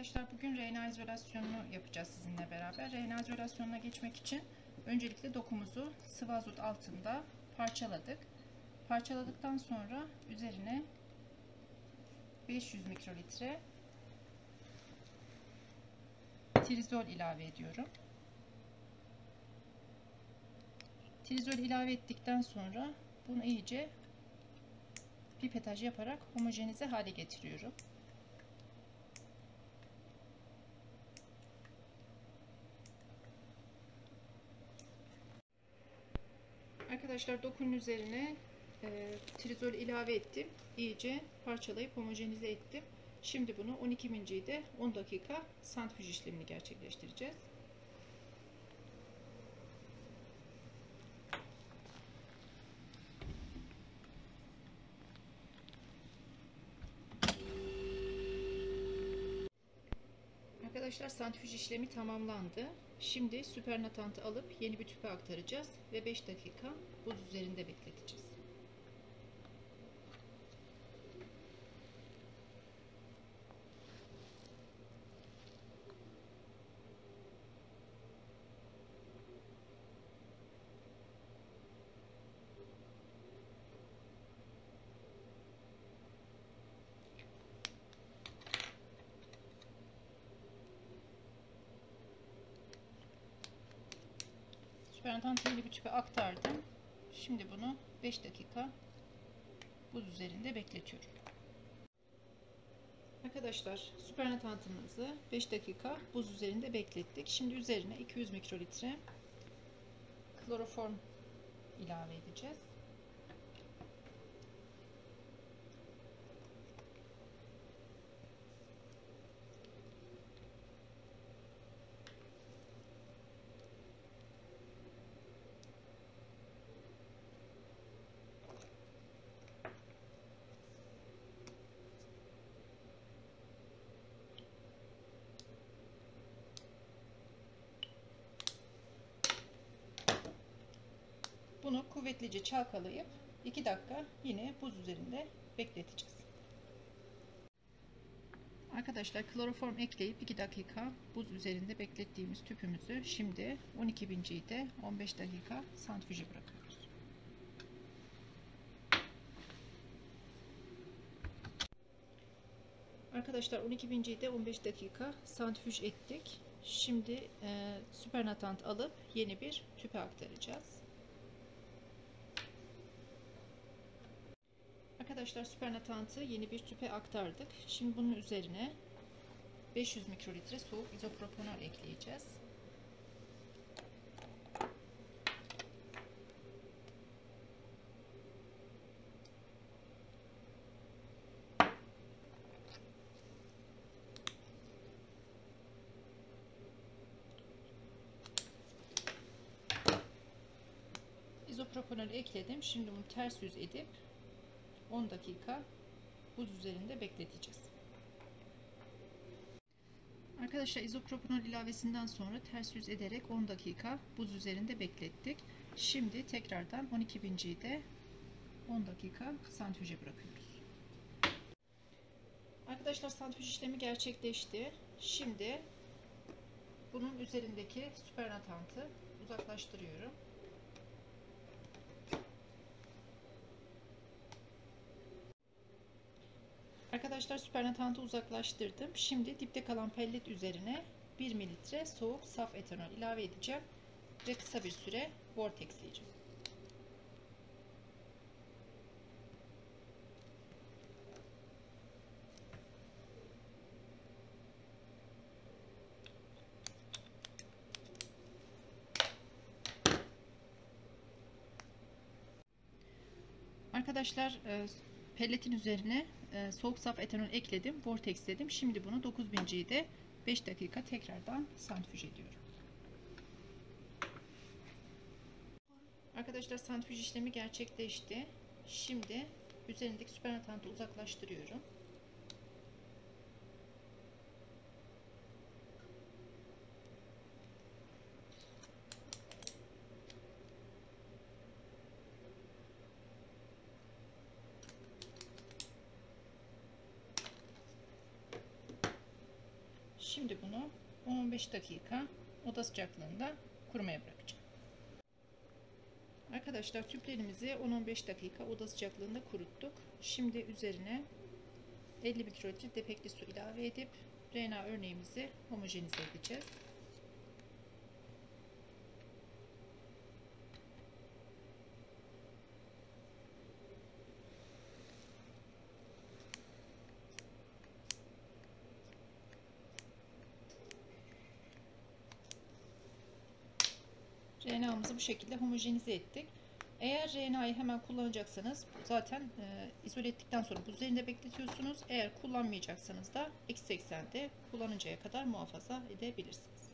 Arkadaşlar bugün RNA izolasyonunu yapacağız sizinle beraber. RNA izolasyonuna geçmek için öncelikle dokumuzu sıvı azot altında parçaladık. Parçaladıktan sonra üzerine 500 mikrolitre trizol ilave ediyorum. Trizol ilave ettikten sonra bunu iyice pipetaj yaparak homojenize hale getiriyorum. Arkadaşlar dokunun üzerine e, trizol ilave ettim. İyice parçalayıp homojenize ettim. Şimdi bunu 12 minciyi de 10 dakika santrifüj işlemini gerçekleştireceğiz. Arkadaşlar santrifüj işlemi tamamlandı. Şimdi süpernatantı alıp yeni bir tüpe aktaracağız ve 5 dakika buz üzerinde bekleteceğiz. Süpernatantıyı bir tüpe aktardım. Şimdi bunu 5 dakika buz üzerinde bekletiyorum. Arkadaşlar süpernatantımızı 5 dakika buz üzerinde beklettik. Şimdi üzerine 200 mikrolitre kloroform ilave edeceğiz. Bunu kuvvetlice çalkalayıp 2 dakika yine buz üzerinde bekleteceğiz. Arkadaşlar kloroform ekleyip 2 dakika buz üzerinde beklettiğimiz tüpümüzü şimdi 12 binciyi de 15 dakika santrifüje bırakıyoruz. Arkadaşlar 12 binciyi de 15 dakika santrifüj ettik. Şimdi e, süpernatant alıp yeni bir tüpe aktaracağız. Arkadaşlar süpernatantı yeni bir tüpe aktardık. Şimdi bunun üzerine 500 mikrolitre soğuk izopropanol ekleyeceğiz. İzopropanolü ekledim. Şimdi bunu ters yüz edip 10 dakika buz üzerinde bekleteceğiz. Arkadaşlar izopropanol ilavesinden sonra ters yüz ederek 10 dakika buz üzerinde beklettik. Şimdi tekrardan 12 binciyi de 10 dakika santrifüje bırakıyoruz. Arkadaşlar santrifüj işlemi gerçekleşti. Şimdi bunun üzerindeki süpernatantı uzaklaştırıyorum. Arkadaşlar süpernatantı uzaklaştırdım. Şimdi dipte kalan pellet üzerine 1 mililitre soğuk saf etanol ilave edeceğim ve kısa bir süre vortexleyeceğim. Arkadaşlar pelletin üzerine e, soğuk saf etanol ekledim. Vortexledim. Şimdi bunu 9000 de 5 dakika tekrardan santrifüj ediyorum. Arkadaşlar santrifüj işlemi gerçekleşti. Şimdi üzerindeki süpernatantı uzaklaştırıyorum. Şimdi bunu 10-15 dakika oda sıcaklığında kurumaya bırakacağım. Arkadaşlar tüplerimizi 10-15 dakika oda sıcaklığında kuruttuk. Şimdi üzerine 50 mikrolitre depekli su ilave edip RNA örneğimizi homojenize edeceğiz. RNA'mızı bu şekilde homojenize ettik. Eğer RNA'yı hemen kullanacaksanız zaten e, izole ettikten sonra buz üzerinde bekletiyorsunuz. Eğer kullanmayacaksanız da eksi 80'de kullanıncaya kadar muhafaza edebilirsiniz.